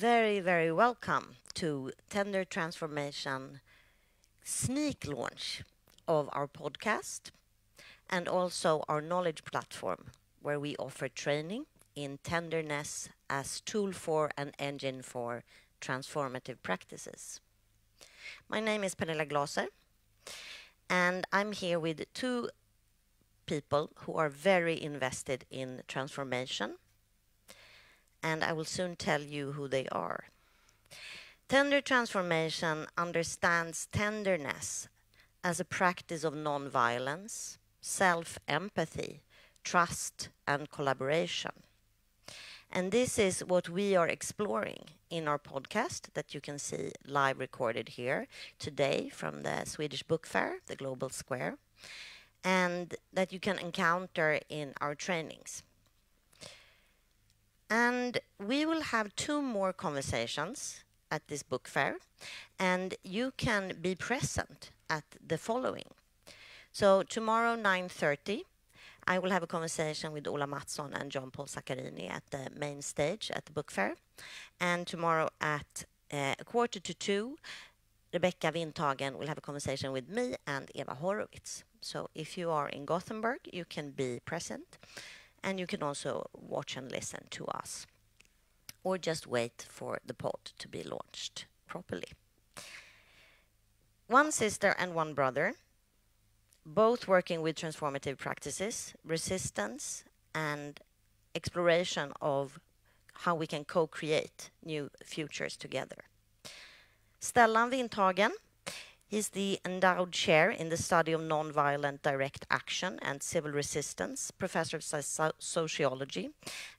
very, very welcome to Tender Transformation sneak launch of our podcast and also our knowledge platform where we offer training in tenderness as tool for and engine for transformative practices. My name is Pernilla Glaser, and I'm here with two people who are very invested in transformation, and I will soon tell you who they are. Tender transformation understands tenderness as a practice of non-violence, self-empathy, trust, and collaboration. And this is what we are exploring in our podcast that you can see live recorded here today from the Swedish Book Fair, the Global Square, and that you can encounter in our trainings. And we will have two more conversations at this book fair, and you can be present at the following. So tomorrow, 9.30, I will have a conversation with Ola Mattsson and John Paul Zaccarini at the main stage at the book fair. And tomorrow at uh, a quarter to two, Rebecca Vinthagen will have a conversation with me and Eva Horowitz. So if you are in Gothenburg, you can be present and you can also watch and listen to us or just wait for the pod to be launched properly. One sister and one brother both working with transformative practices, resistance, and exploration of how we can co-create new futures together. Stellan Vinthagen, he's the endowed chair in the study of nonviolent direct action and civil resistance, professor of sociology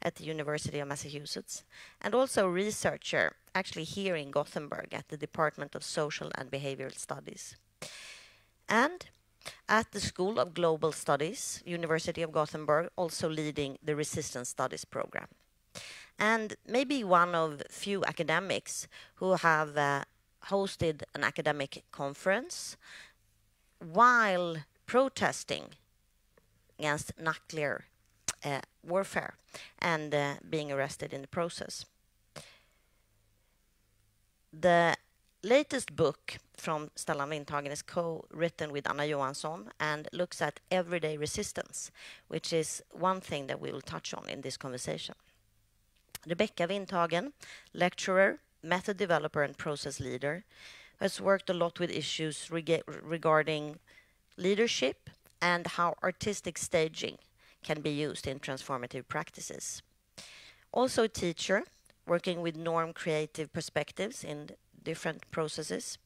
at the University of Massachusetts, and also researcher actually here in Gothenburg at the Department of Social and Behavioral Studies. And at the School of Global Studies, University of Gothenburg, also leading the Resistance Studies program. And maybe one of few academics who have uh, hosted an academic conference while protesting against nuclear uh, warfare and uh, being arrested in the process. The latest book from Stellan Vinthagen is co-written with Anna Johansson and looks at everyday resistance, which is one thing that we will touch on in this conversation. Rebecca Vinthagen, lecturer, method developer, and process leader, has worked a lot with issues reg regarding leadership and how artistic staging can be used in transformative practices. Also a teacher, working with norm creative perspectives in different processes,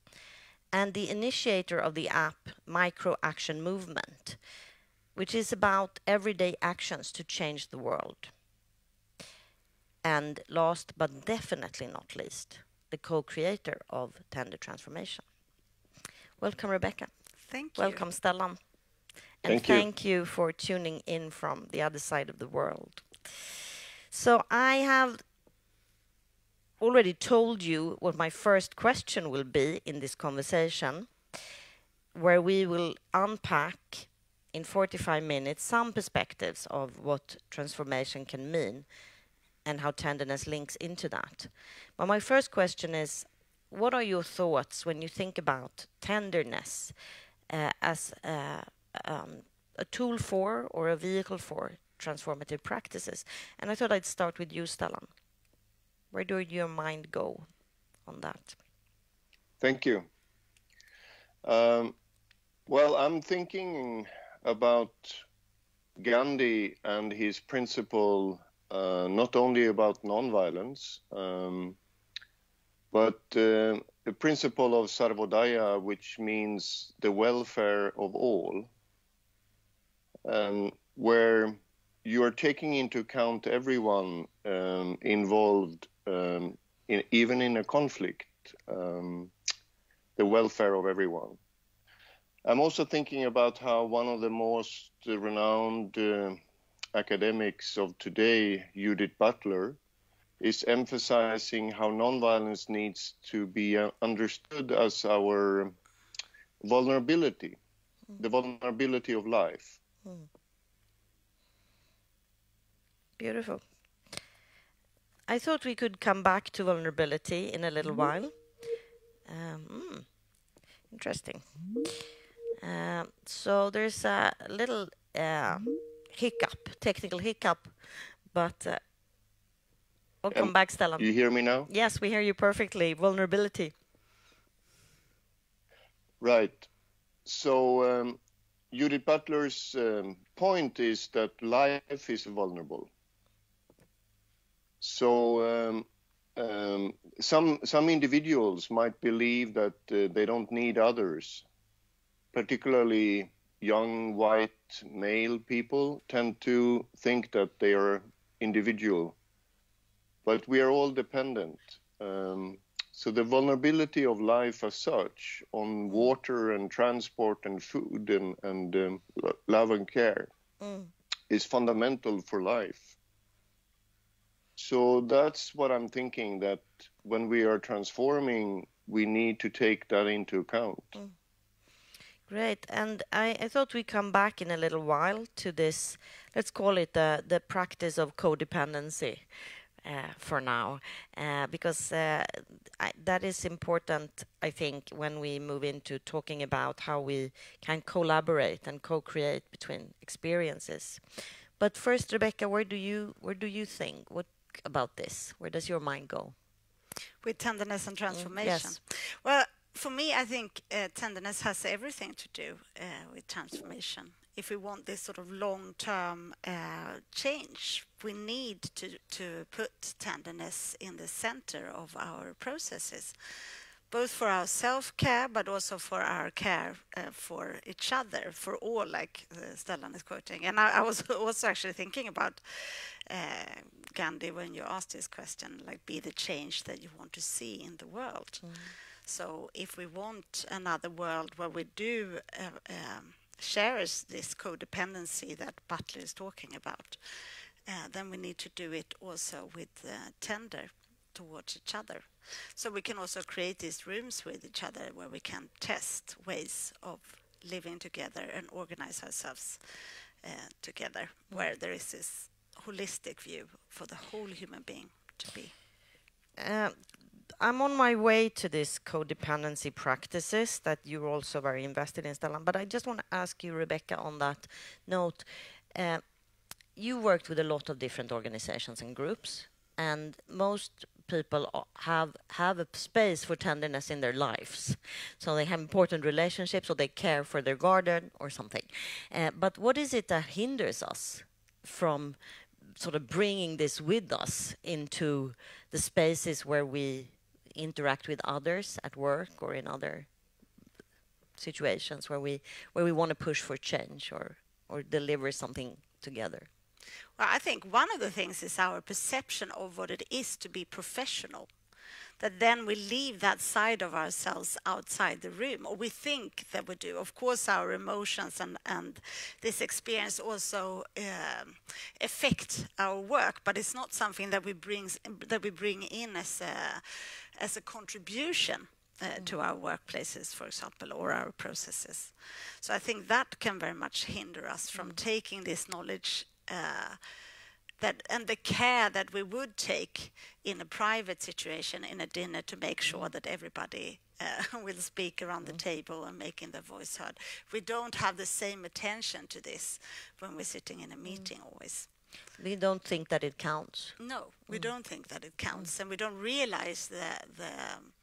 and the initiator of the app Micro Action Movement, which is about everyday actions to change the world. And last but definitely not least, the co-creator of Tender Transformation. Welcome, Rebecca. Thank you. Welcome, Stellan. And thank, thank you. you for tuning in from the other side of the world. So I have already told you what my first question will be in this conversation, where we will unpack in 45 minutes some perspectives of what transformation can mean and how tenderness links into that. But my first question is, what are your thoughts when you think about tenderness uh, as uh, um, a tool for or a vehicle for transformative practices? And I thought I'd start with you, Stellan. Where do your mind go on that? Thank you. Um, well, I'm thinking about Gandhi and his principle uh, not only about nonviolence, um, but uh, the principle of Sarvodaya, which means the welfare of all, um, where you are taking into account everyone um, involved um, in, even in a conflict, um, the welfare of everyone. I'm also thinking about how one of the most renowned uh, academics of today, Judith Butler, is emphasizing how nonviolence needs to be uh, understood as our vulnerability, mm. the vulnerability of life. Mm. Beautiful. I thought we could come back to vulnerability in a little while. Um, mm, interesting. Uh, so there's a little uh, hiccup, technical hiccup, but uh, welcome Um, back, Stellan. You hear me now? Yes, we hear you perfectly. Vulnerability. Right. So um, Judith Butler's um, point is that life is vulnerable. So um, um, some some individuals might believe that uh, they don't need others, particularly young white male people tend to think that they are individual, but we are all dependent. Um, so the vulnerability of life as such on water and transport and food and, and um, love and care Mm. is fundamental for life. So that's what I'm thinking that when we are transforming, we need to take that into account. Great. And I, I thought we'd come back in a little while to this, let's call it the, the practice of codependency uh, for now, uh, because uh, I, that is important, I think, when we move into talking about how we can collaborate and co-create between experiences. But first, Rebecca, where do you where do you think what about this? Where does your mind go? with tenderness and transformation. yes. Well, for me, I think uh, tenderness has everything to do uh, with transformation. If we want this sort of long-term uh, change, we need to to put tenderness in the center of our processes, both for our self-care, but also for our care uh, for each other, for all, like uh, Stellan is quoting. And I, I was also actually thinking about uh, Gandhi when you asked this question, like be the change that you want to see in the world. So if we want another world where we do uh, um, this codependency that Butler is talking about, uh, then we need to do it also with uh, tender towards each other. So we can also create these rooms with each other where we can test ways of living together and organize ourselves uh, together, where there is this holistic view for the whole human being to be. Uh, I'm on my way to this codependency practices that you're also very invested in, Stellan. But I just want to ask you, Rebecca, on that note. Uh, you worked with a lot of different organizations and groups, and most people have have a space for tenderness in their lives. So they have important relationships, or they care for their garden, or something. Uh, but what is it that hinders us from sort of bringing this with us into the spaces where we interact with others at work or in other situations where we where we want to push for change or or deliver something together. Well, I think one of the things is our perception of what it is to be professional. That then we leave that side of ourselves outside the room, or we think that we do. Of course, our emotions and, and this experience also um, affect our work, but it's not something that we brings that we bring in as a as a contribution uh, to our workplaces, for example, or our processes. So I think that can very much hinder us from taking this knowledge uh, that and the care that we would take in a private situation in a dinner to make sure that everybody uh, will speak around the table and making their voice heard. We don't have the same attention to this when we're sitting in a meeting always. We don't think that it counts. No, we don't think that it counts, and we don't realize the the um,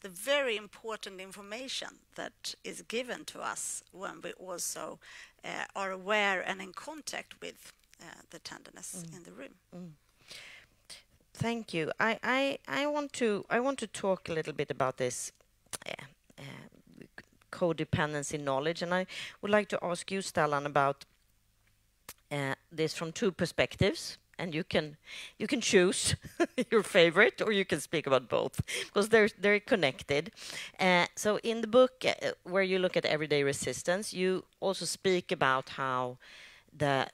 the very important information that is given to us when we also uh, are aware and in contact with uh, the tenderness in the room. Thank you. I, I, I want to I want to talk a little bit about this uh, uh, codependency knowledge, and I would like to ask you, Stellan, about this from two perspectives, and you can you can choose your favorite, or you can speak about both because they're they're connected. Uh, so, in the book uh, where you look at everyday resistance, you also speak about how the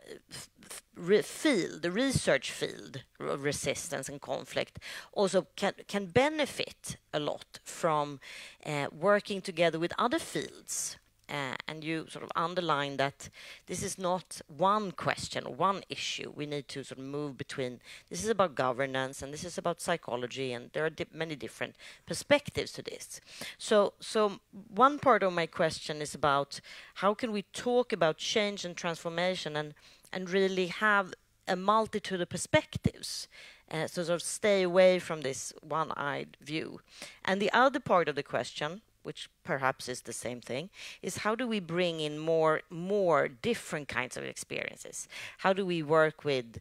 field, the research field of resistance and conflict, also can can benefit a lot from uh, working together with other fields uh, and you sort of underline that this is not one question one issue. We need to sort of move between. This is about governance, and this is about psychology, and there are di many different perspectives to this. So, so one part of my question is about how can we talk about change and transformation, and and really have a multitude of perspectives. Uh, so sort of stay away from this one-eyed view. And the other part of the question which perhaps is the same thing, is how do we bring in more more different kinds of experiences? How do we work with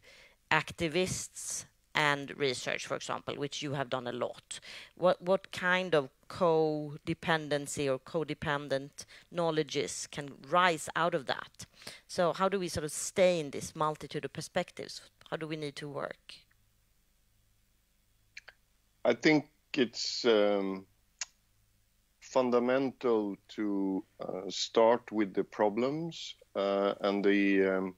activists and research, for example, which you have done a lot? What what kind of codependency or codependent knowledges can rise out of that? So how do we sort of stay in this multitude of perspectives? How do we need to work? I think it's um, fundamental to uh, start with the problems uh, and the um,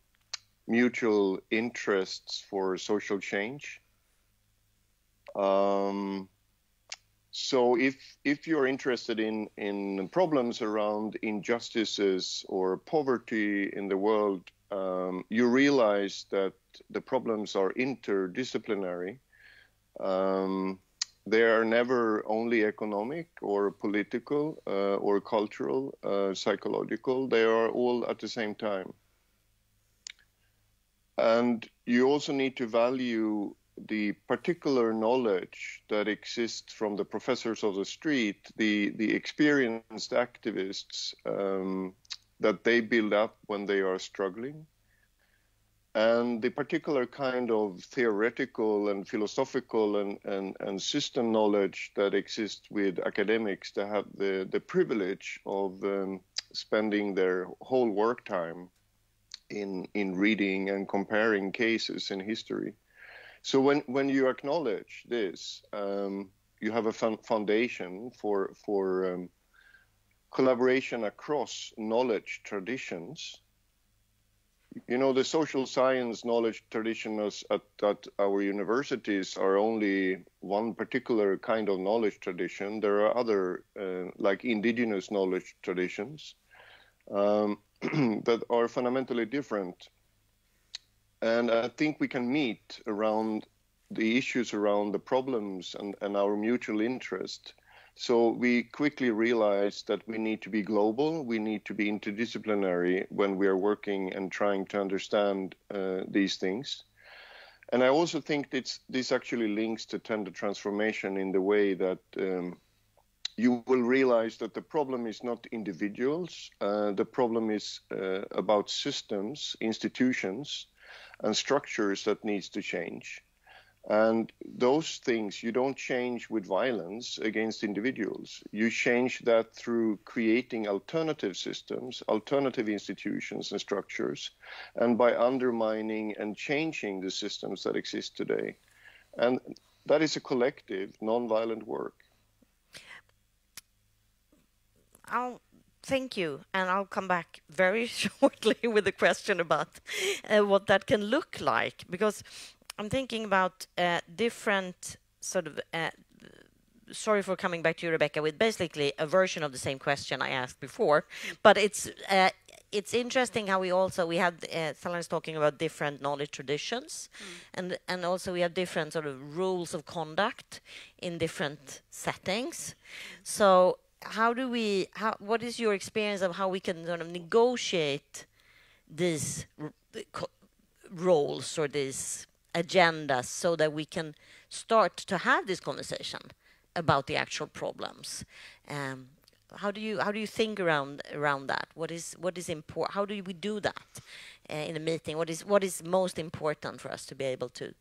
mutual interests for social change. Um, so if if you're interested in in problems around injustices or poverty in the world, um, you realize that the problems are interdisciplinary. Um, they are never only economic or political uh, or cultural, uh, psychological. They are all at the same time. And you also need to value the particular knowledge that exists from the professors of the street, the, the experienced activists um, that they build up when they are struggling and the particular kind of theoretical and philosophical and, and, and system knowledge that exists with academics that have the, the privilege of um, spending their whole work time in, in reading and comparing cases in history. So when, when you acknowledge this, um, you have a foundation for, for um, collaboration across knowledge traditions you know, the social science knowledge traditions at, at our universities are only one particular kind of knowledge tradition. There are other, uh, like indigenous knowledge traditions, um, that are fundamentally different. And I think we can meet around the issues around the problems and, and our mutual interest so we quickly realized that we need to be global, we need to be interdisciplinary when we are working and trying to understand uh, these things. And I also think that this actually links to tender transformation in the way that um, you will realize that the problem is not individuals, uh, the problem is uh, about systems, institutions, and structures that needs to change. And those things you don't change with violence against individuals. You change that through creating alternative systems, alternative institutions and structures, and by undermining and changing the systems that exist today. And that is a collective, non-violent work. I'll thank you, and I'll come back very shortly with a question about uh, what that can look like, because I'm thinking about uh, different sort of. Uh, sorry for coming back to you, Rebecca, with basically a version of the same question I asked before, but it's uh, it's interesting how we also we had uh, talking about different knowledge traditions, mm. and and also we have different sort of rules of conduct in different settings. So how do we? How what is your experience of how we can sort of negotiate these roles or these agendas so that we can start to have this conversation about the actual problems. Um, how do you how do you think around around that? What is what is important? How do we do that uh, in a meeting? What is what is most important for us to be able to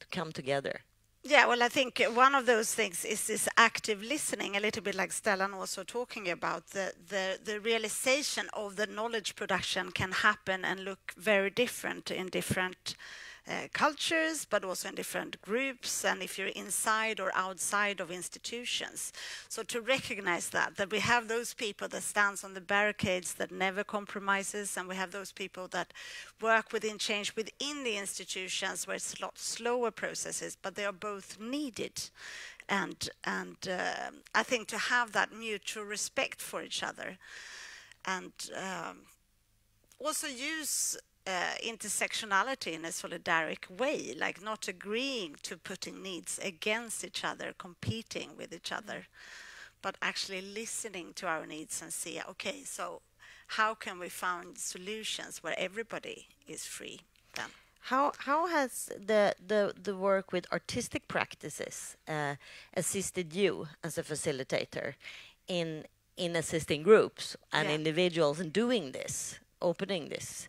to come together? Yeah, well, I think one of those things is this active listening, a little bit like Stellan also talking about. The, the, the realization of the knowledge production can happen and look very different in different uh, cultures, but also in different groups, and if you're inside or outside of institutions. So to recognize that, that we have those people that stands on the barricades that never compromises, and we have those people that work within change within the institutions where it's a lot slower processes, but they are both needed. And, and uh, I think to have that mutual respect for each other and um, also use uh, intersectionality in a solidaric way, like not agreeing to putting needs against each other, competing with each other, but actually listening to our needs and see, okay, so how can we find solutions where everybody is free then? How how has the the, the work with artistic practices uh, assisted you as a facilitator in in assisting groups and Yeah. individuals in doing this, opening this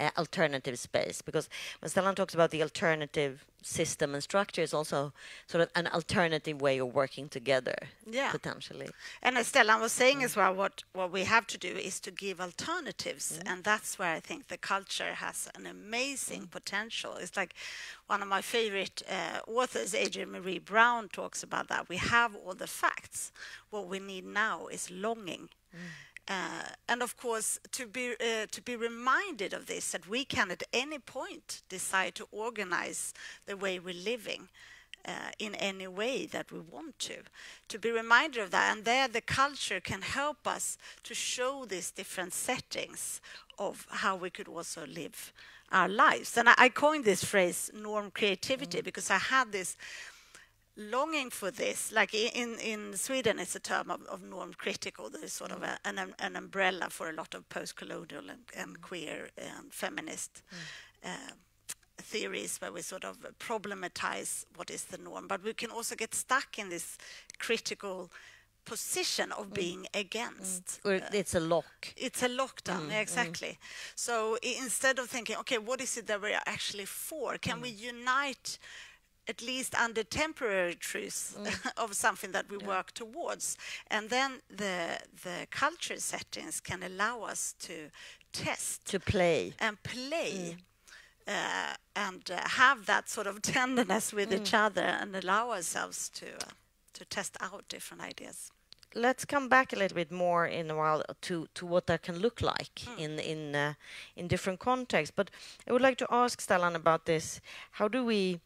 uh, alternative space? Because when Stellan talks about the alternative system and structure, it's also sort of an alternative way of working together, Yeah. potentially. And as Stellan was saying as well, what, what we have to do is to give alternatives. And that's where I think the culture has an amazing potential. It's like one of my favorite uh, authors, Adrienne Maree Brown, talks about that. We have all the facts. What we need now is longing. Uh, and of course, to be uh, to be reminded of this, that we can at any point decide to organize the way we're living uh, in any way that we want to. To be reminded of that, and there the culture can help us to show these different settings of how we could also live our lives. And I, I coined this phrase "norm creativity" because I had this longing for this. Like in, in Sweden, it's a term of, of norm critical. There's sort of mm. a, an, an umbrella for a lot of post colonial and, and mm. queer and feminist uh, theories where we sort of problematize what is the norm. But we can also get stuck in this critical position of being against. Or uh, it's a lock. It's a lockdown, yeah, exactly. So instead of thinking, okay, what is it that we're actually for? Can we unite at least under temporary truths of something that we work towards? And then the the culture settings can allow us to test To play. and play uh, and uh, have that sort of tenderness with each other and allow ourselves to uh, to test out different ideas. let's come back a little bit more in a while to, to what that can look like in in uh, in different contexts. But I would like to ask Stellan about this. How do we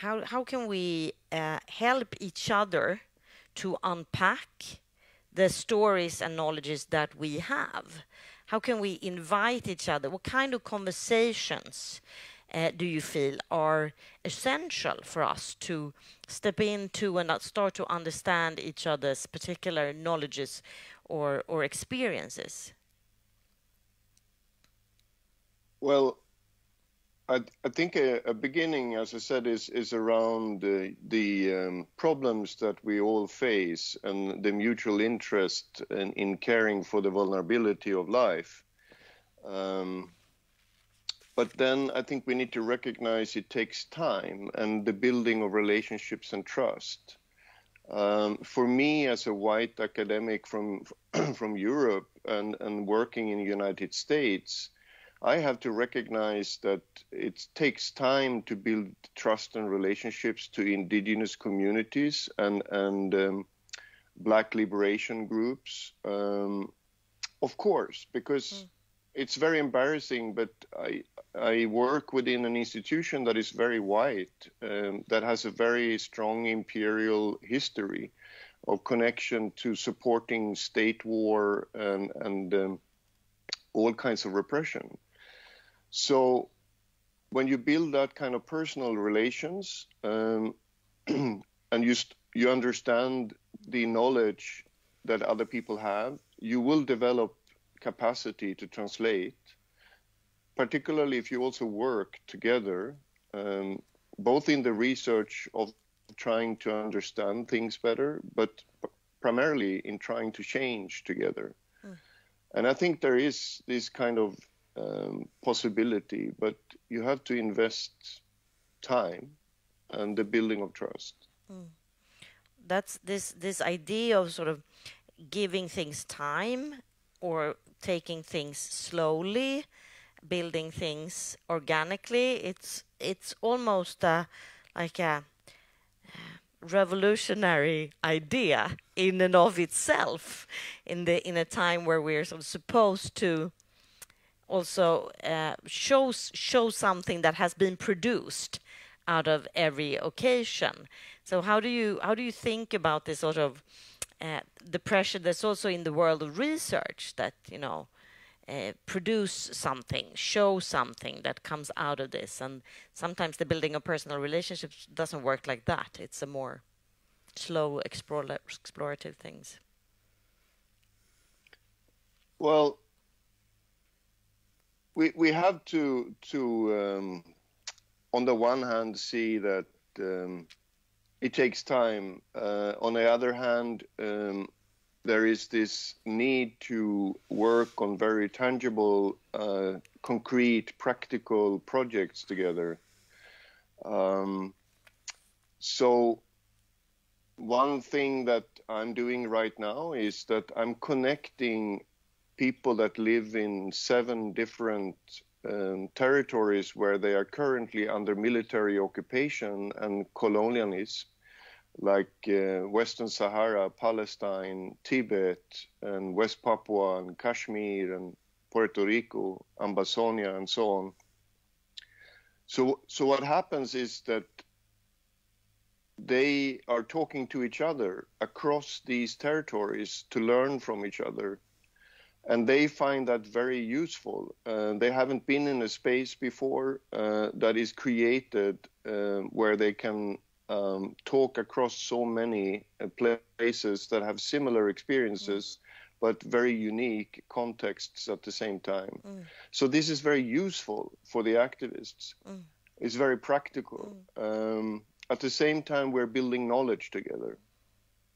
how how can we uh, help each other to unpack the stories and knowledges that we have? How can we invite each other? What kind of conversations uh, do you feel are essential for us to step into and start to understand each other's particular knowledges or, or experiences? Well, I, I think a, a beginning, as I said, is is around the, the um, problems that we all face and the mutual interest in, in caring for the vulnerability of life. Um, but then I think we need to recognize it takes time and the building of relationships and trust. Um, for me, as a white academic from from Europe and, and working in the United States, I have to recognize that it takes time to build trust and relationships to indigenous communities and and um, black liberation groups. Um, of course, because it's very embarrassing, but I I work within an institution that is very white, um, that has a very strong imperial history of connection to supporting state war and and um, all kinds of repression. So when you build that kind of personal relations um, and you st- you understand the knowledge that other people have, you will develop capacity to translate. Particularly if you also work together, um, both in the research of trying to understand things better, but primarily in trying to change together. And I think there is this kind of um, possibility, but you have to invest time and the building of trust. That's this this idea of sort of giving things time or taking things slowly, building things organically. It's it's almost a, like a revolutionary idea in and of itself in the in a time where we're sort of supposed to also uh, show show something that has been produced out of every occasion. So how do you how do you think about this sort of uh, the pressure that's also in the world of research that you know uh, produce something, show something that comes out of this. And sometimes the building of personal relationships doesn't work like that. It's a more slow, explorative things. Well, we we have to to um, on the one hand see that um, it takes time. Uh, on the other hand, um, there is this need to work on very tangible, uh, concrete, practical projects together. Um, so, one thing that I'm doing right now is that I'm connecting people that live in seven different um, territories where they are currently under military occupation and colonialism like uh, Western Sahara, Palestine, Tibet, and West Papua, and Kashmir, and Puerto Rico, Ambazonia, and so on. So, so what happens is that they are talking to each other across these territories to learn from each other. And they find that very useful. Uh, they haven't been in a space before uh, that is created uh, where they can um, talk across so many uh, places that have similar experiences. Mm. But very unique contexts at the same time. Mm. So, this is very useful for the activists. Mm. It's very practical. Mm. Um, at the same time, we're building knowledge together.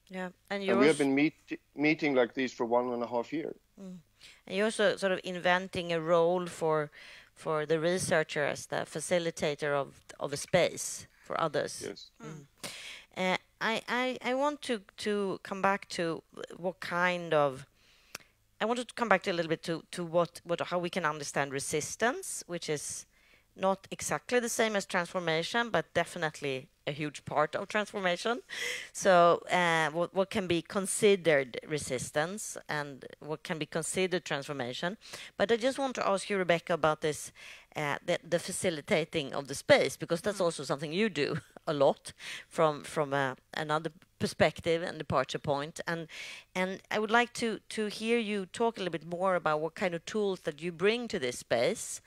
Yeah, and, and we have been meet, meeting like this for one and a half year. Mm. And you're also sort of inventing a role for for the researcher as the facilitator of of a space for others. Yes. Mm. Uh, I, I I want to to come back to what kind of I wanted to come back to a little bit to to what what how we can understand resistance, which is not exactly the same as transformation, but definitely a huge part of transformation. So, uh, what, what can be considered resistance and what can be considered transformation? But I just want to ask you, Rebecca, about this uh, the, the, facilitating of the space, because that's mm. also something you do a lot from from uh, another perspective and departure point. And and I would like to to hear you talk a little bit more about what kind of tools that you bring to this space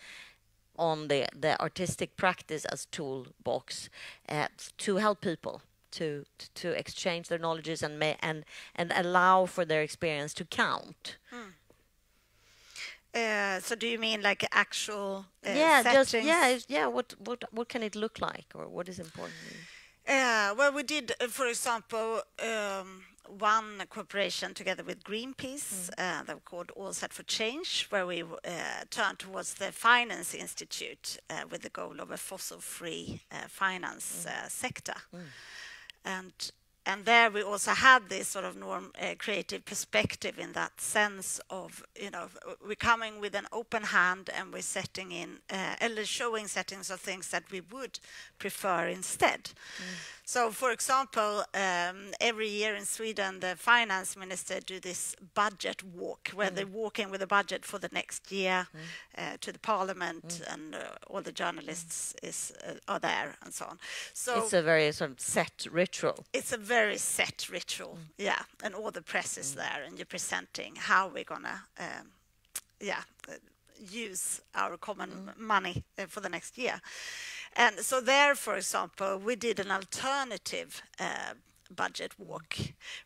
on the, the artistic practice as toolbox uh, to help people to, to exchange their knowledges and may, and and allow for their experience to count. Hmm. Uh, so do you mean like actual uh, yeah settings? just yeah yeah what what what can it look like or what is important uh, well we did uh, for example um, one cooperation together with Greenpeace mm. uh, that we called All Set for Change, where we uh, turned towards the Finance Institute uh, with the goal of a fossil-free uh, finance mm. Uh, sector. Mm. And and there we also had this sort of norm uh, creative perspective in that sense of you know we're coming with an open hand and we're setting in uh, showing settings of things that we would prefer instead. Mm. So, for example, um, every year in Sweden, the finance minister do this budget walk, where mm. they walk in with a budget for the next year mm. uh, to the parliament, mm. and uh, all the journalists is uh, are there, and so on. So it's a very sort of set ritual. It's a very set ritual, mm. yeah, and all the press is mm. there, and you're presenting how we're gonna, um, yeah, uh, use our common mm. money uh, for the next year. And so there, for example, we did an alternative uh, budget walk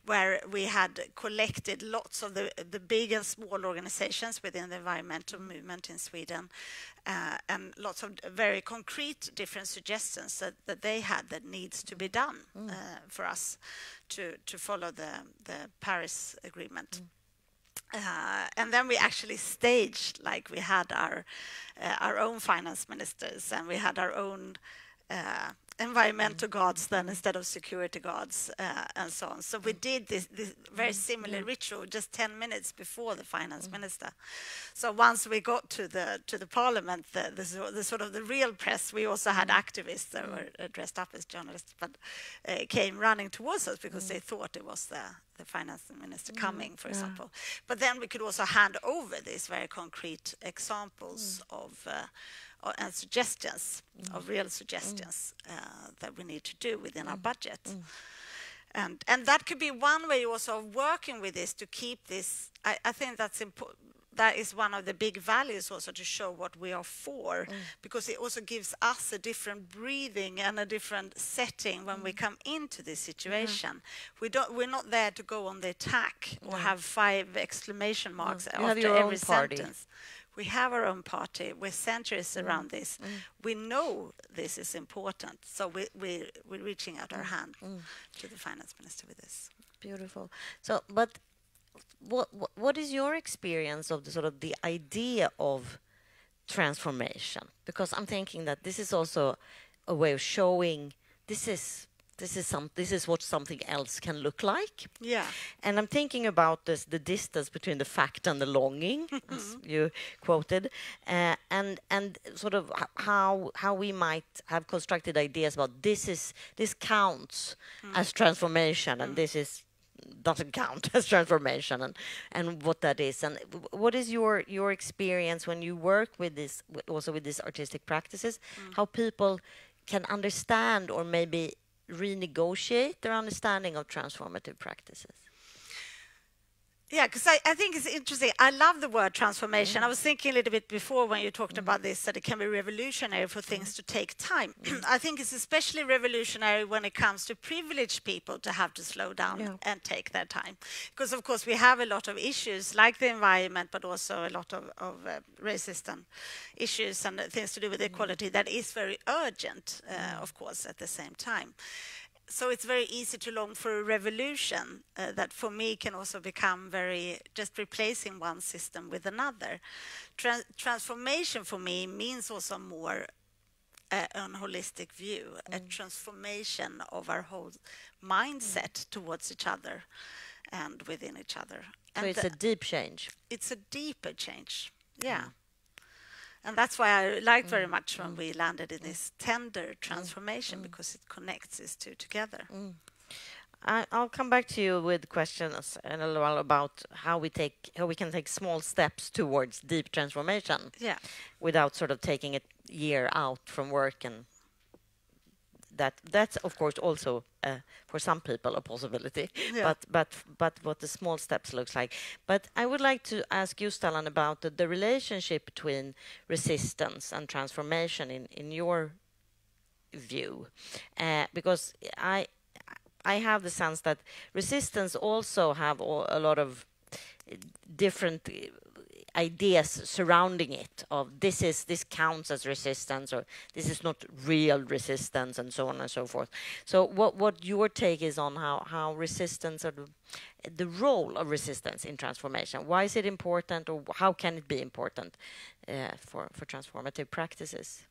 where we had collected lots of the, the big and small organizations within the environmental movement in Sweden uh, and lots of very concrete different suggestions that, that they had that needs to be done mm. uh, for us to, to follow the, the Paris Agreement. Mm. Uh, and then we actually staged like we had our uh, our own finance ministers and we had our own uh, environmental guards then instead of security guards uh, and so on. So we did this, this very similar ritual just 10 minutes before the finance mm. minister. So once we got to the to the parliament, the, the, the sort of the real press, we also had activists that were uh, dressed up as journalists, but uh, came running towards us because they thought it was the the finance minister coming, for yeah. example. But then we could also hand over these very concrete examples mm. of uh, and suggestions, mm. of real suggestions mm. uh, that we need to do within our mm. budget. and and that could be one way also of working with this to keep this i, I think that's important that is one of the big values also to show what we are for mm. because it also gives us a different breathing and a different setting when mm. we come into this situation yeah. we don't we're not there to go on the attack or have five exclamation marks no. after every sentence we have our own party. We're centuries mm. around this. Mm. We know this is important, so we, we, we're reaching out our mm. hand mm. to the finance minister with this. Beautiful. So, but what, what is your experience of the sort of the idea of transformation? Because I'm thinking that this is also a way of showing this is this is some this is what something else can look like yeah and i'm thinking about this the distance between the fact and the longing as you quoted uh, and and sort of how how we might have constructed ideas about this is this counts mm. as transformation mm. and this is doesn't count as transformation and and what that is and what is your your experience when you work with this also with these artistic practices mm. how people can understand or maybe renegotiate their understanding of transformative practices? Yeah, because I, I, think it's interesting. I love the word transformation. Mm. I was thinking a little bit before when you talked mm. about this that it can be revolutionary for things mm. to take time. Mm. I think it's especially revolutionary when it comes to privileged people to have to slow down yeah. and take their time. Because, of course, we have a lot of issues like the environment, but also a lot of, of uh, racism issues and things to do with equality that is very urgent, uh, of course, at the same time so it's very easy to long for a revolution uh, that for me can also become very just replacing one system with another. Tra transformation for me means also more uh, an holistic view, mm. a transformation of our whole mindset mm. towards each other and within each other. So and it's a deep change. It's a deeper change, yeah. Mm. And that's why I liked very mm. much when we landed in this tender transformation mm. because it connects these two together. Mm. I, will come back to you with questions in a little while about how we take how we can take small steps towards deep transformation. Yeah. Without sort of taking a year out from work and that that's of course also uh, for some people a possibility yeah. but but but what the small steps looks like but i would like to ask you Stellan about the, the relationship between resistance and transformation in in your view uh, because i i have the sense that resistance also have a lot of different ideas surrounding it of this is this counts as resistance or this is not real resistance and so on and so forth. So what what your take is on how how resistance or the role of resistance in transformation? Why is it important or how can it be important uh, for for transformative practices?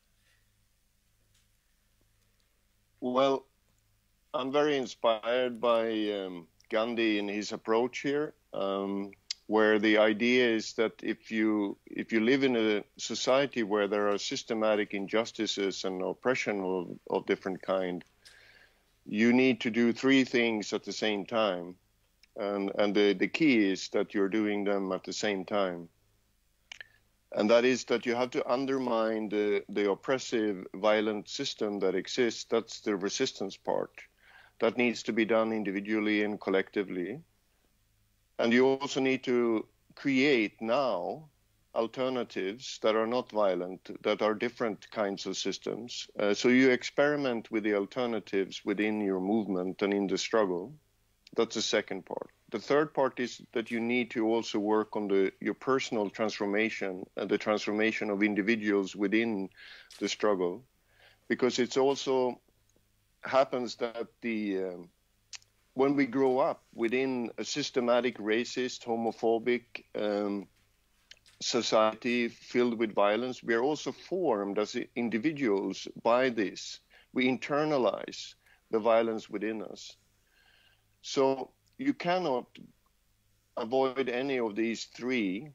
Well i'm very inspired by um, gandhi and his approach here. Um, where the idea is that if you if you live in a society where there are systematic injustices and oppression of, of different kind, you need to do three things at the same time, and and the, the key is that you're doing them at the same time. And that is that you have to undermine the, the oppressive, violent system that exists. That's the resistance part. That needs to be done individually and collectively and you also need to create now alternatives that are not violent, that are different kinds of systems. Uh, so you experiment with the alternatives within your movement and in the struggle. That's the second part. The third part is that you need to also work on the, your personal transformation and the transformation of individuals within the struggle, because it's also happens that the um, when we grow up within a systematic racist, homophobic um, society filled with violence, we are also formed as individuals by this. We internalize the violence within us. So you cannot avoid any of these three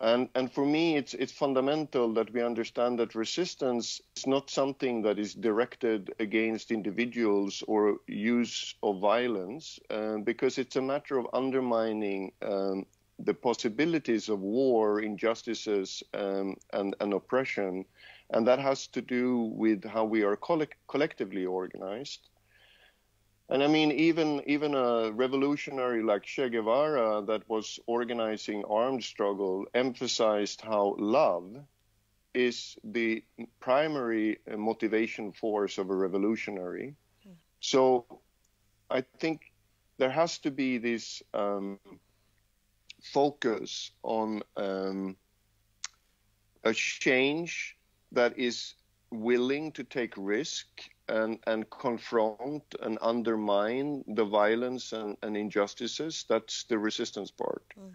and, and for me, it's, it's fundamental that we understand that resistance is not something that is directed against individuals or use of violence, uh, because it's a matter of undermining um, the possibilities of war, injustices, um, and, and oppression. And that has to do with how we are collect- collectively organized. And I mean, even even a revolutionary like Che Guevara that was organizing armed struggle emphasized how love is the primary motivation force of a revolutionary. So I think there has to be this um, focus on um, a change that is willing to take risk and, and confront and undermine the violence and, and injustices. That's the resistance part. Mm.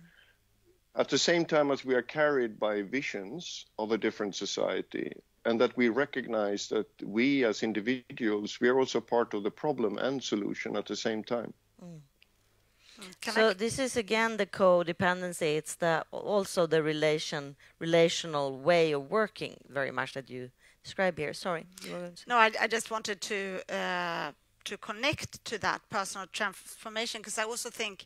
At the same time as we are carried by visions of a different society, and that we recognize that we as individuals, we are also part of the problem and solution at the same time. Mm. Can so I... this is again the codependency. It's the also the relation relational way of working very much that you describe here. Sorry. No, I, I just wanted to uh, to connect to that personal transformation because I also think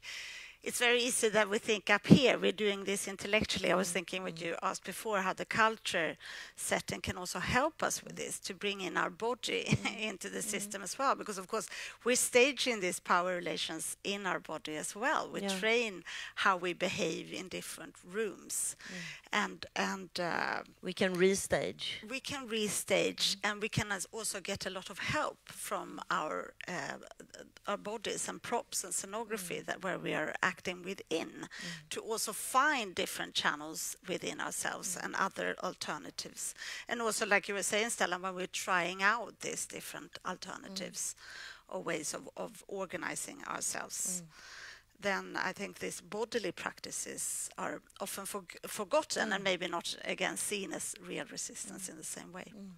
it's very easy that we think up here we're doing this intellectually. I was thinking what you asked before, how the culture setting can also help us with this to bring in our body into the system as well. Because of course we're staging these power relations in our body as well. We yeah. train how we behave in different rooms, mm. and and uh, we can restage. We can restage, mm. and we can also get a lot of help from our uh, our bodies and props and scenography mm. that where we are acting acting within mm. to also find different channels within ourselves mm. and other alternatives. And also, like you were saying, Stellan, when we're trying out these different alternatives mm. or ways of, of organizing ourselves mm. then I think these bodily practices are often for, forgotten mm. and maybe not again seen as real resistance mm. in the same way. Mm.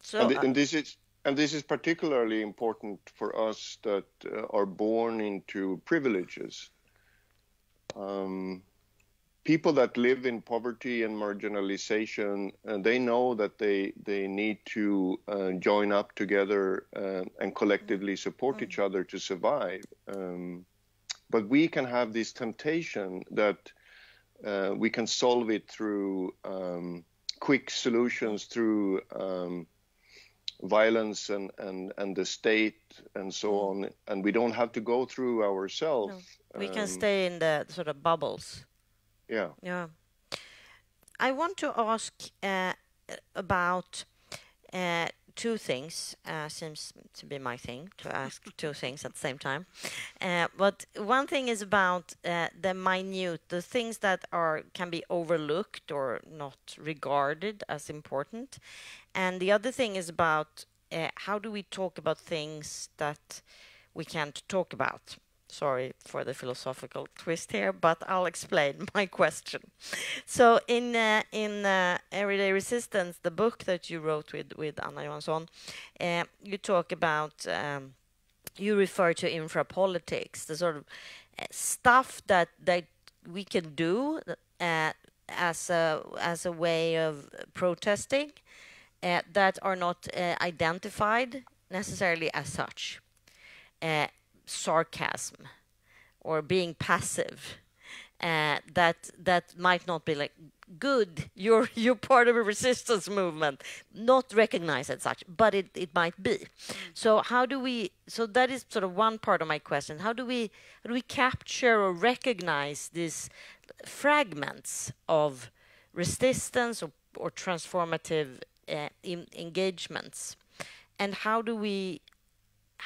So, and, and, this is and this is particularly important for us that uh, are born into privileges. Um, people that live in poverty and marginalization, uh, they know that they they need to uh, join up together uh, and collectively support mm-hmm. each other to survive. Um, but we can have this temptation that uh, we can solve it through um, quick solutions, through um, violence and, and, and the state and so mm. on, and we don't have to go through ourselves. No. We um, can stay in the sort of bubbles. Yeah. Yeah. I want to ask uh, about uh, two things. Uh, seems to be my thing to ask two things at the same time. Uh, but one thing is about uh, the minute, the things that are can be overlooked or not regarded as important, and the other thing is about uh, how do we talk about things that we can't talk about? Sorry for the philosophical twist here, but I'll explain my question. So, in uh, in uh, Everyday Resistance, the book that you wrote with with Anna Johansson, uh, you talk about um, you refer to infra politics, the sort of uh, stuff that that we can do uh, as a as a way of protesting uh, that are not identified necessarily as such. Uh, sarcasm or being passive. Uh, that that might not be like good. You're you're part of a resistance movement, not recognized as such, but it, it might be. So how do we? So that is sort of one part of my question. How do we how do we capture or recognize these fragments of resistance or, or transformative uh, engagements and how do we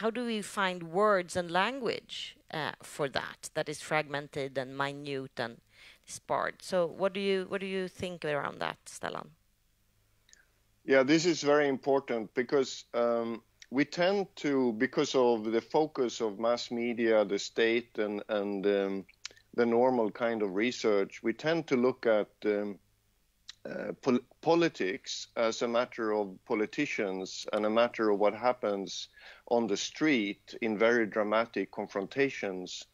how do we find words and language uh, for that that is fragmented and minute and sparse so what do you what do you think around that stellan? Yeah this is very important because um, we tend to because of the focus of mass media the state and and um, the normal kind of research we tend to look at um, uh, pol- politics as a matter of politicians and a matter of what happens on the street in very dramatic confrontations.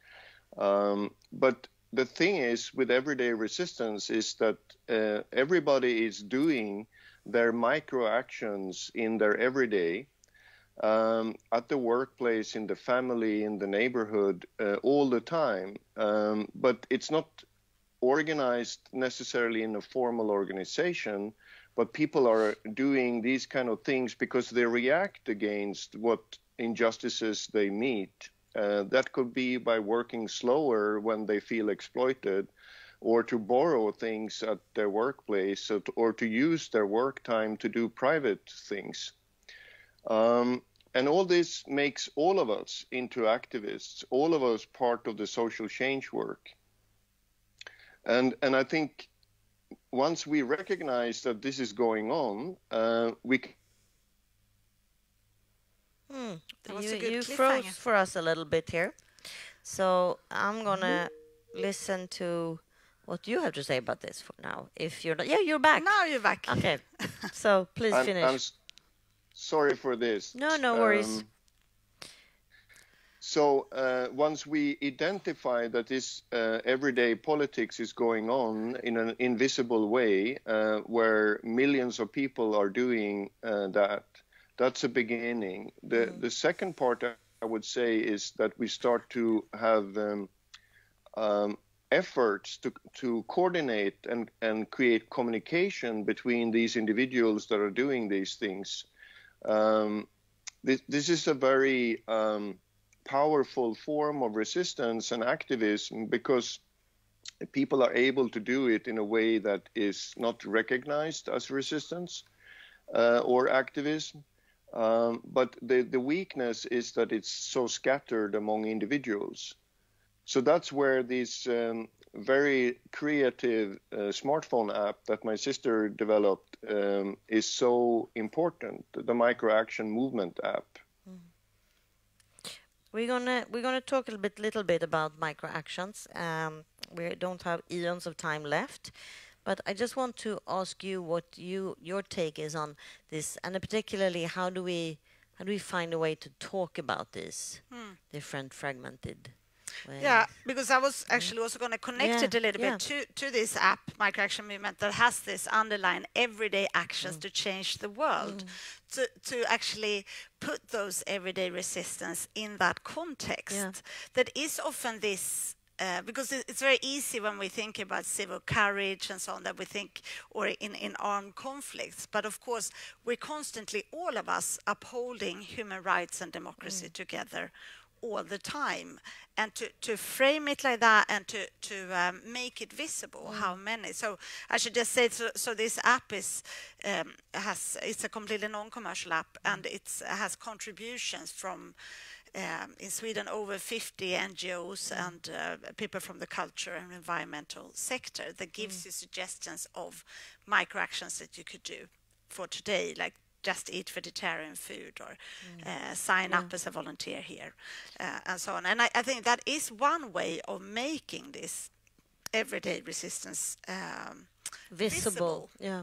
Um, but the thing is, with everyday resistance, is that uh, everybody is doing their micro actions in their everyday. Um, at the workplace, in the family, in the neighborhood, uh, all the time. Um, but it's not organized necessarily in a formal organization, but people are doing these kind of things because they react against what injustices they meet. Uh, that could be by working slower when they feel exploited, or to borrow things at their workplace, or to, use their work time to do private things. Um, and all this makes all of us into activists, all of us part of the social change work. And, and I think once we recognize that this is going on, uh, we Hmm. You, you froze for us a little bit here. So I'm gonna listen to what you have to say about this for now. If you're not, yeah, you're back. Now you're back. Okay. so please I'm, finish. I'm s- sorry for this. No, no worries. Um, so uh, once we identify that this uh, everyday politics is going on in an invisible way, uh, where millions of people are doing uh, that, that's a beginning. The the second part I- I would say is that we start to have um, um, efforts to to coordinate and and create communication between these individuals that are doing these things. Um, this, this is a very um, powerful form of resistance and activism because people are able to do it in a way that is not recognized as resistance uh, or activism. Um, but the, the weakness is that it's so scattered among individuals. So that's where this um, very creative uh, smartphone app that my sister developed um, is so important, the Micro Action Movement app. We're gonna we're gonna talk a little bit little bit about micro actions. Um, we don't have eons of time left, but I just want to ask you what you your take is on this, and particularly how do we how do we find a way to talk about this different fragmented ways? Yeah, because I was actually also going to connect Yeah, it a little yeah. bit to, to this app, Micro Action Movement, that has this underlying everyday actions Mm. to change the world. To, to actually put those everyday resistance in that context. Yeah. That is often this. Uh, because it- it's very easy when we think about civil courage and so on that we think, or in, in armed conflicts. But of course, we're constantly, all of us, upholding human rights and democracy Mm. together all the time and to, to frame it like that and to, to um, make it visible Mm. how many so i should just say so, so this app is um, has it's a completely non-commercial app Mm. and it has contributions from um, in Sweden, over 50 NGOs Mm. and uh, people from the culture and environmental sector that Mm. gives you suggestions of micro actions that you could do for today, like just eat vegetarian food or uh, sign up as a volunteer here uh, and so on. And I, I think that is one way of making this everyday resistance um, visible. visible. Yeah.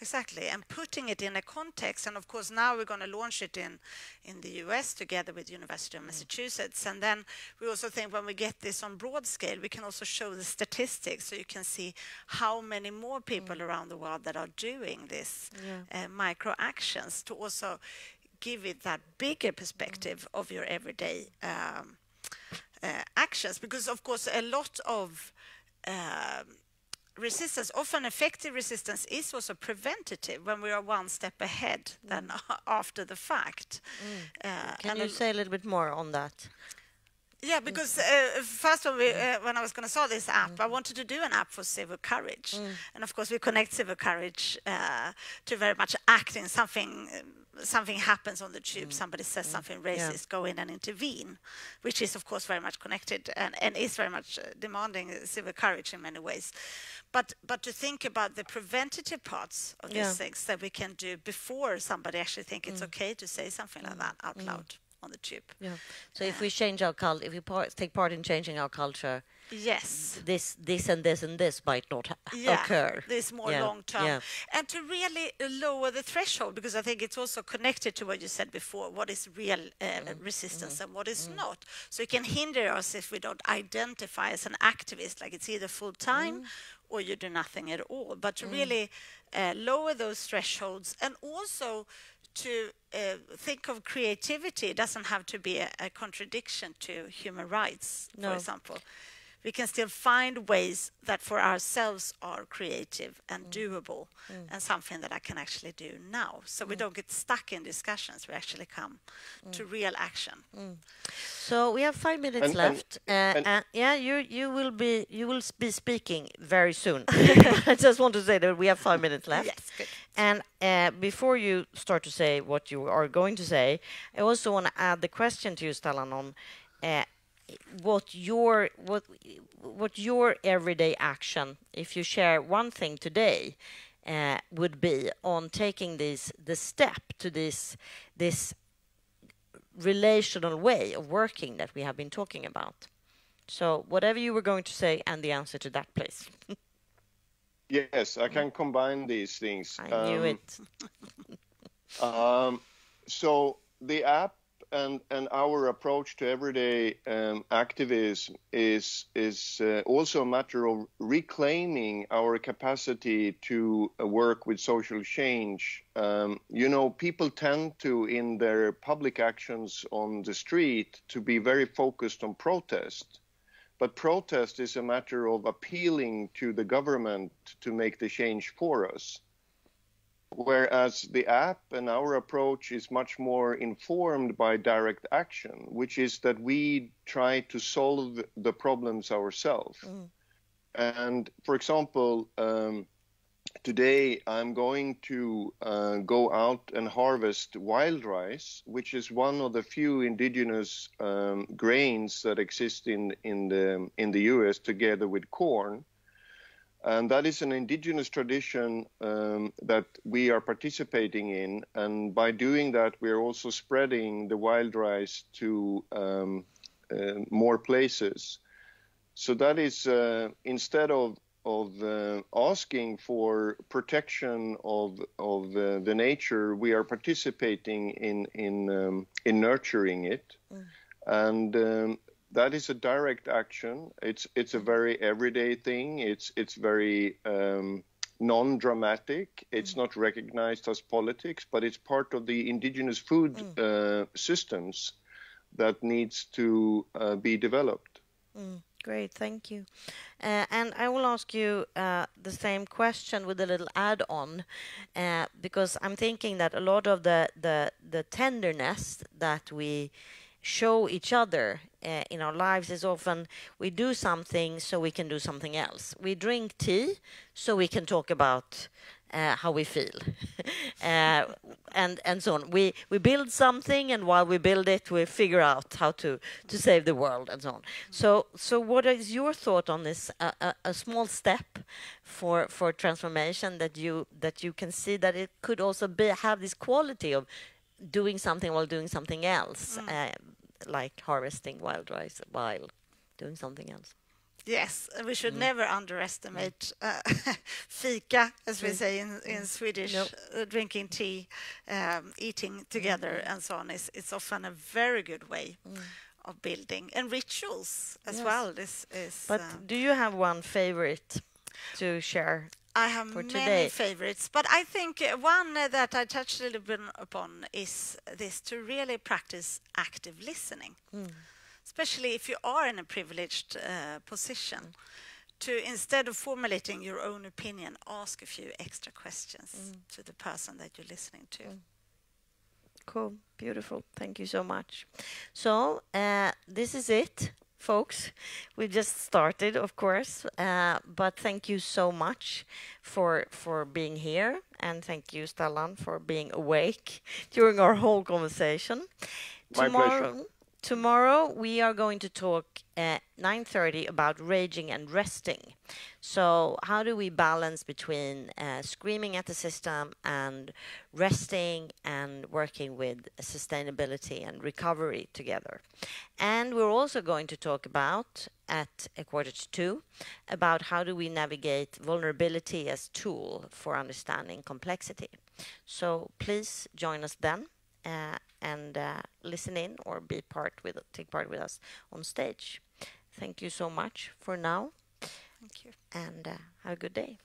Exactly, and putting it in a context. And of course, now we're going to launch it in, in the US together with University of Massachusetts. And then we also think when we get this on broad scale, we can also show the statistics so you can see how many more people around the world that are doing this Yeah. uh, micro actions to also give it that bigger perspective of your everyday um, uh, actions. Because, of course, a lot of um, resistance, often effective resistance, is also preventative when we are one step ahead than after the fact. Uh, Can you say a little bit more on that? Yeah, because uh, first when, we, uh, when I was going to start this app, I wanted to do an app for civil courage, and of course we connect civil courage uh, to very much acting. Something something happens on the tube, somebody says something racist, go in and intervene, which is of course very much connected and, and is very much uh, demanding civil courage in many ways. But but to think about the preventative parts of Yeah. these things that we can do before somebody actually think it's okay to say something like that out loud on the chip. Yeah. So if we change our culture, if we part, take part in changing our culture, Yes. this, this, and this, and this might not yeah, occur. this more Yeah, long term. yeah. And to really uh, lower the threshold, because I think it's also connected to what you said before what is real uh, Mm-hmm. resistance and what is not. So it can hinder us if we don't identify as an activist, like it's either full time or you do nothing at all. But to Mm. really uh, lower those thresholds and also to uh, think of creativity it doesn't have to be a, a contradiction to human rights, No. for example we can still find ways that for ourselves are creative and Mm. doable and something that I can actually do now. So Mm. we don't get stuck in discussions. We actually come to real action. So we have five minutes And- and- left. uh, and- and yeah, you you will be you will be speaking very soon. I just want to say that we have five minutes left. Yes, good. And uh, before you start to say what you are going to say, I also want to add the question to you, Stellan, on uh, what your what what your everyday action, if you share one thing today, uh, would be on taking this the step to this this relational way of working that we have been talking about. So whatever you were going to say and the answer to that, please. Yes, I can combine these things. I knew Um, it. Um, so the app and and our approach to everyday um, activism is is uh, also a matter of reclaiming our capacity to uh, work with social change. Um, you know, people tend to, in their public actions on the street, to be very focused on protest. But protest is a matter of appealing to the government to make the change for us whereas the app and our approach is much more informed by direct action, which is that we try to solve the problems ourselves. And for example, um, today I'm going to uh, go out and harvest wild rice, which is one of the few indigenous um, grains that exist in in the in the U.S. together with corn and that is an indigenous tradition um, that we are participating in. And by doing that, we are also spreading the wild rice to um, uh, more places. So that is uh, instead of of uh, asking for protection of of uh, the nature, we are participating in in um, in nurturing it, and um, that is a direct action. It's it's a very everyday thing. It's it's very um, non-dramatic. It's not recognized as politics, but it's part of the indigenous food uh, systems that needs to uh, be developed. Great, thank you. Uh, and I will ask you uh, the same question with a little add-on, uh, because I'm thinking that a lot of the the, the tenderness that we show each other uh, in our lives is often we do something so we can do something else. We drink tea so we can talk about uh, how we feel, uh, and and so on. We we build something, and while we build it, we figure out how to to save the world, and so on. So so what is your thought on this? Uh, a, a small step for for transformation that you that you can see that it could also be have this quality of doing something while doing something else, uh, like harvesting wild rice while doing something else. Yes, we should never underestimate uh, fika, as we say in, in Swedish, Nope. uh, drinking tea, um, eating together, and so on. Is it's often a very good way of building and rituals as Yes. well. This is. But uh, do you have one favorite to share? I have many today? favorites, but I think uh, one uh, that I touched a little bit upon is this to really practice active listening, especially if you are in a privileged uh, position. To instead of formulating your own opinion, ask a few extra questions to the person that you're listening to. Cool, beautiful. Thank you so much. So uh, this is it, folks. We just started, of course, uh, but thank you so much for for being here, and thank you, Stellan, for being awake during our whole conversation. My tomorrow, pleasure. Tomorrow we are going to talk at 9:30 about raging and resting. So how do we balance between uh, screaming at the system and resting and working with sustainability and recovery together? And we're also going to talk about at a quarter to two about how do we navigate vulnerability as tool for understanding complexity. So please join us then uh, and uh, listen in or be part with take part with us on stage. Thank you so much for now Thank you. and uh, have a good day.